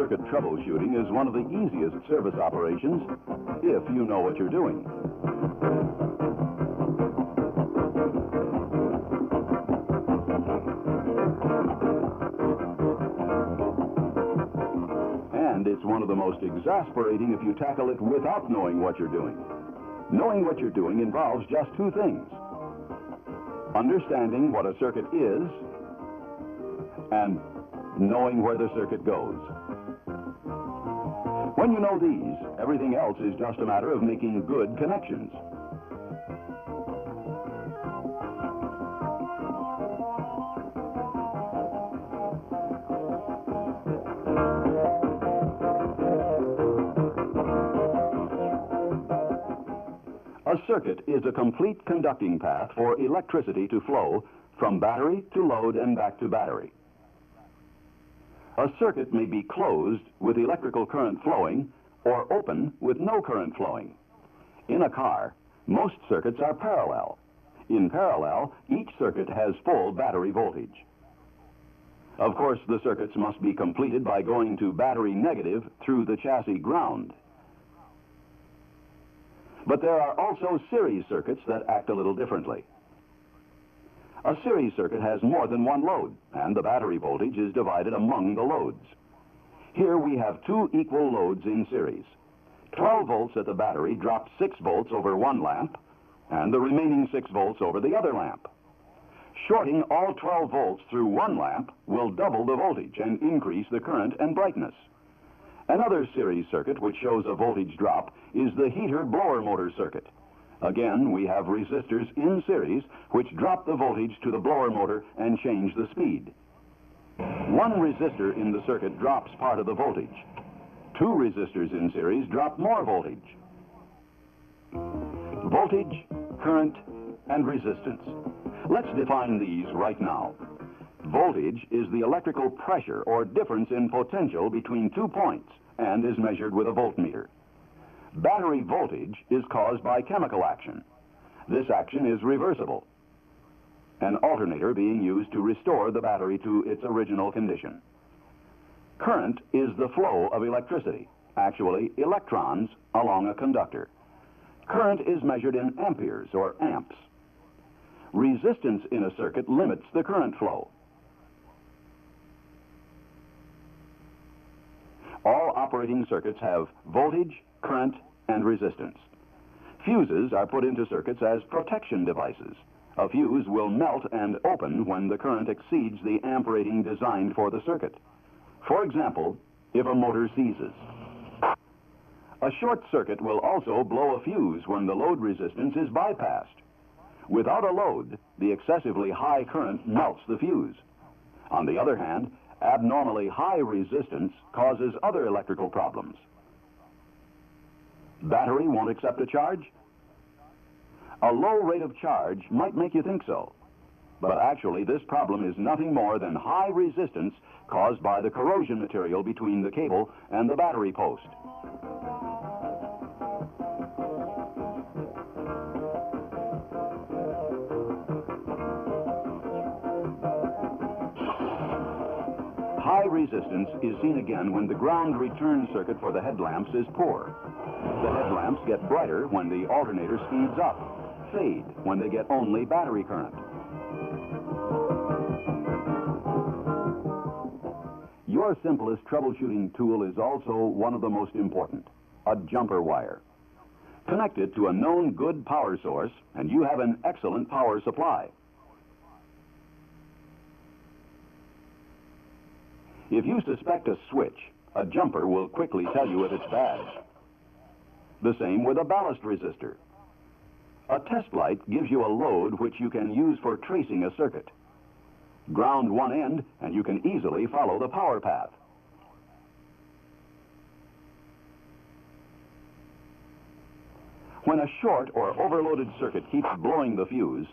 Circuit troubleshooting is one of the easiest service operations if you know what you're doing. And it's one of the most exasperating if you tackle it without knowing what you're doing. Knowing what you're doing involves just two things. Understanding what a circuit is and knowing where the circuit goes. When you know these, everything else is just a matter of making good connections. A circuit is a complete conducting path for electricity to flow from battery to load and back to battery. A circuit may be closed with electrical current flowing or open with no current flowing. In a car, most circuits are parallel. In parallel, each circuit has full battery voltage. Of course, the circuits must be completed by going to battery negative through the chassis ground. But there are also series circuits that act a little differently. A series circuit has more than one load, and the battery voltage is divided among the loads. Here we have two equal loads in series. 12 volts at the battery drops 6 volts over one lamp, and the remaining 6 volts over the other lamp. Shorting all 12 volts through one lamp will double the voltage and increase the current and brightness. Another series circuit which shows a voltage drop is the heater blower motor circuit. Again, we have resistors in series which drop the voltage to the blower motor and change the speed. One resistor in the circuit drops part of the voltage. Two resistors in series drop more voltage. Voltage, current, and resistance. Let's define these right now. Voltage is the electrical pressure or difference in potential between two points and is measured with a voltmeter. Battery voltage is caused by chemical action. This action is reversible, an alternator being used to restore the battery to its original condition. Current is the flow of electricity, actually electrons, along a conductor. Current is measured in amperes or amps. Resistance in a circuit limits the current flow. All operating circuits have voltage, current, and resistance. Fuses are put into circuits as protection devices. A fuse will melt and open when the current exceeds the amp rating designed for the circuit. For example, if a motor seizes. A short circuit will also blow a fuse when the load resistance is bypassed. Without a load, the excessively high current melts the fuse. On the other hand, abnormally high resistance causes other electrical problems. Battery won't accept a charge? A low rate of charge might make you think so. But actually, this problem is nothing more than high resistance caused by the corrosion material between the cable and the battery post. High resistance is seen again when the ground return circuit for the headlamps is poor. The headlamps get brighter when the alternator speeds up, fade when they get only battery current. Your simplest troubleshooting tool is also one of the most important, a jumper wire. Connect it to a known good power source and you have an excellent power supply. If you suspect a switch, a jumper will quickly tell you if it's bad. The same with a ballast resistor. A test light gives you a load which you can use for tracing a circuit. Ground one end and you can easily follow the power path. When a short or overloaded circuit keeps blowing the fuse,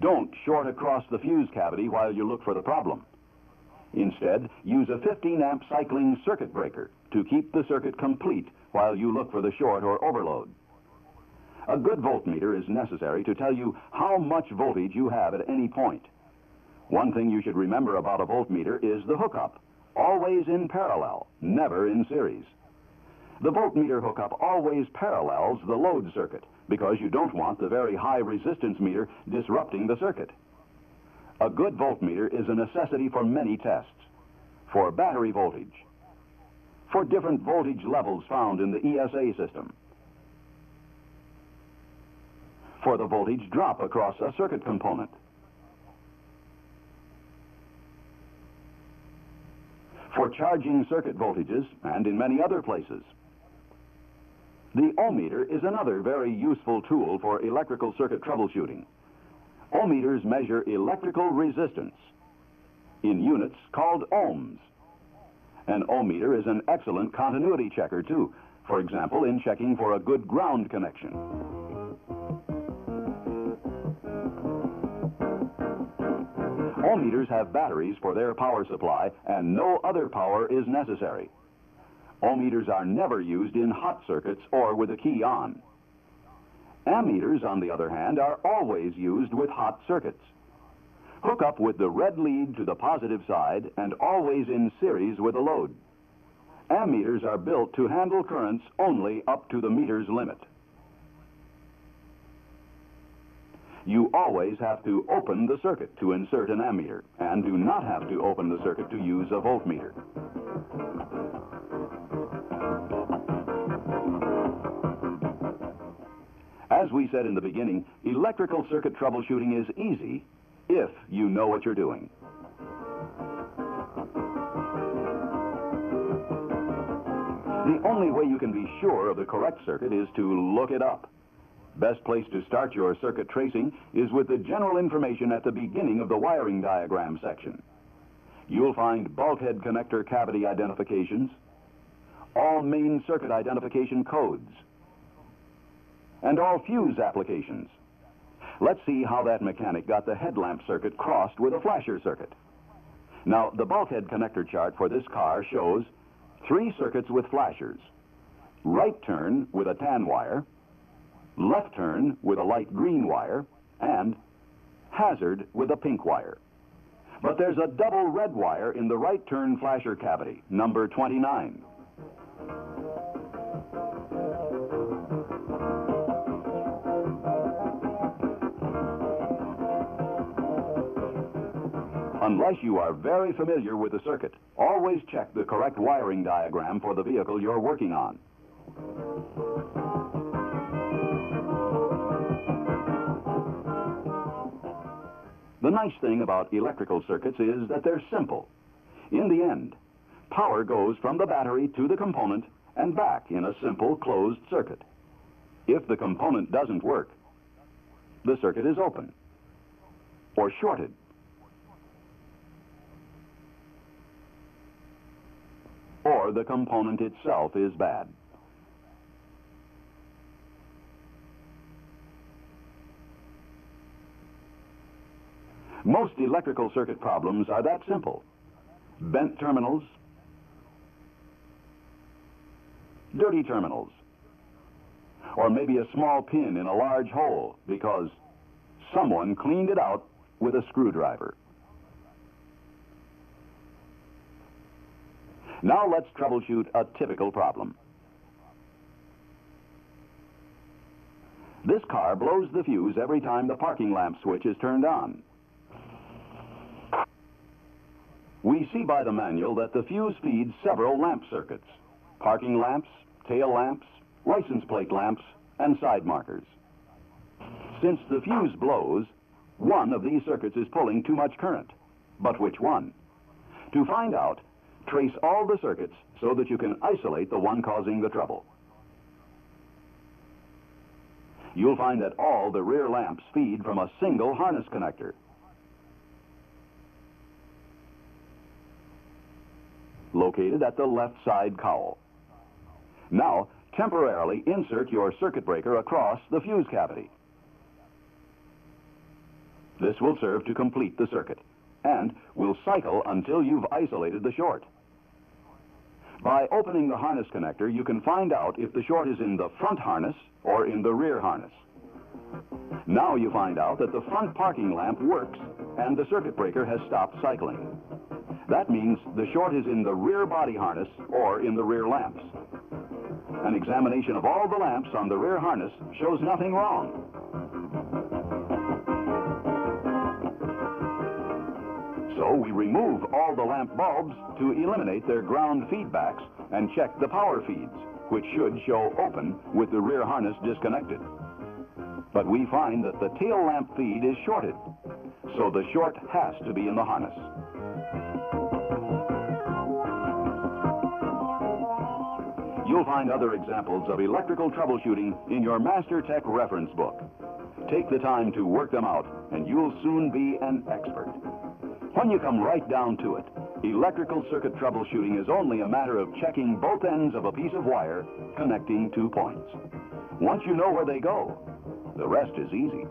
don't short across the fuse cavity while you look for the problem. Instead, use a 15 amp cycling circuit breaker to keep the circuit complete while you look for the short or overload. A good voltmeter is necessary to tell you how much voltage you have at any point. One thing you should remember about a voltmeter is the hookup, always in parallel, never in series. The voltmeter hookup always parallels the load circuit because you don't want the very high resistance meter disrupting the circuit. A good voltmeter is a necessity for many tests. For battery voltage, for different voltage levels found in the ESA system, for the voltage drop across a circuit component, for charging circuit voltages, and in many other places. The ohmmeter is another very useful tool for electrical circuit troubleshooting. Ohmmeters measure electrical resistance in units called ohms. An ohmmeter is an excellent continuity checker, too, for example, in checking for a good ground connection. Ohmmeters have batteries for their power supply, and no other power is necessary. Ohmmeters are never used in hot circuits or with a key on. Ammeters, on the other hand, are always used with hot circuits. Hook up with the red lead to the positive side and always in series with a load. Ammeters are built to handle currents only up to the meter's limit. You always have to open the circuit to insert an ammeter and do not have to open the circuit to use a voltmeter. As we said in the beginning, electrical circuit troubleshooting is easy if you know what you're doing. The only way you can be sure of the correct circuit is to look it up. Best place to start your circuit tracing is with the general information at the beginning of the wiring diagram section. You'll find bulkhead connector cavity identifications, all main circuit identification codes, and all fuse applications. Let's see how that mechanic got the headlamp circuit crossed with a flasher circuit. Now, the bulkhead connector chart for this car shows three circuits with flashers. Right turn with a tan wire, left turn with a light green wire, and hazard with a pink wire. But there's a double red wire in the right turn flasher cavity, number 29. Unless you are very familiar with the circuit, always check the correct wiring diagram for the vehicle you're working on. The nice thing about electrical circuits is that they're simple. In the end, power goes from the battery to the component and back in a simple closed circuit. If the component doesn't work, the circuit is open or shorted. Or the component itself is bad. Most electrical circuit problems are that simple. Bent terminals, dirty terminals, or maybe a small pin in a large hole because someone cleaned it out with a screwdriver. Now let's troubleshoot a typical problem. This car blows the fuse every time the parking lamp switch is turned on. We see by the manual that the fuse feeds several lamp circuits. Parking lamps, tail lamps, license plate lamps, and side markers. Since the fuse blows, one of these circuits is pulling too much current. But which one? To find out, Trace all the circuits so that you can isolate the one causing the trouble. You'll find that all the rear lamps feed from a single harness connector. Located at the left side cowl. Now, temporarily insert your circuit breaker across the fuse cavity. This will serve to complete the circuit and will cycle until you've isolated the short. By opening the harness connector, you can find out if the short is in the front harness or in the rear harness. Now you find out that the front parking lamp works and the circuit breaker has stopped cycling. That means the short is in the rear body harness or in the rear lamps. An examination of all the lamps on the rear harness shows nothing wrong. So we remove all the lamp bulbs to eliminate their ground feedbacks and check the power feeds, which should show open with the rear harness disconnected. But we find that the tail lamp feed is shorted, so the short has to be in the harness. You'll find other examples of electrical troubleshooting in your Master Tech reference book. Take the time to work them out, and you'll soon be an expert. When you come right down to it, electrical circuit troubleshooting is only a matter of checking both ends of a piece of wire connecting two points. Once you know where they go, the rest is easy.